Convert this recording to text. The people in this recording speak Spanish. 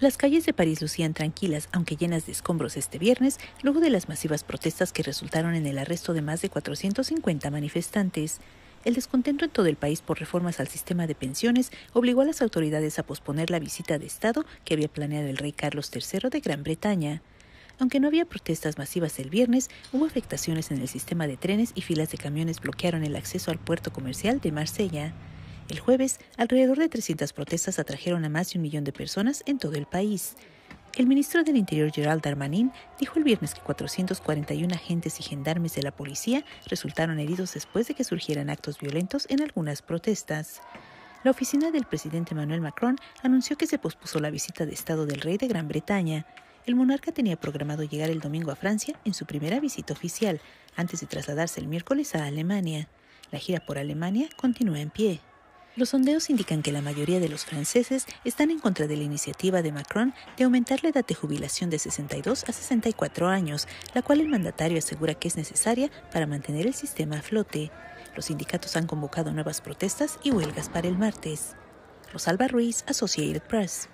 Las calles de París lucían tranquilas, aunque llenas de escombros este viernes, luego de las masivas protestas que resultaron en el arresto de más de 450 manifestantes. El descontento en todo el país por reformas al sistema de pensiones obligó a las autoridades a posponer la visita de Estado que había planeado el rey Carlos III de Gran Bretaña. Aunque no había protestas masivas el viernes, hubo afectaciones en el sistema de trenes y filas de camiones bloquearon el acceso al puerto comercial de Marsella. El jueves, alrededor de 300 protestas atrajeron a más de un millón de personas en todo el país. El ministro del Interior Gerald Darmanin dijo el viernes que 441 agentes y gendarmes de la policía resultaron heridos después de que surgieran actos violentos en algunas protestas. La oficina del presidente Emmanuel Macron anunció que se pospuso la visita de Estado del Rey de Gran Bretaña. El monarca tenía programado llegar el domingo a Francia en su primera visita oficial, antes de trasladarse el miércoles a Alemania. La gira por Alemania continúa en pie. Los sondeos indican que la mayoría de los franceses están en contra de la iniciativa de Macron de aumentar la edad de jubilación de 62 a 64 años, la cual el mandatario asegura que es necesaria para mantener el sistema a flote. Los sindicatos han convocado nuevas protestas y huelgas para el martes. Rosalba Ruiz, Associated Press.